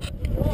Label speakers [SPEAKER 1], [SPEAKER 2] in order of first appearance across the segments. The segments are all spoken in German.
[SPEAKER 1] Whoa.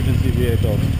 [SPEAKER 1] Emergency vehicles.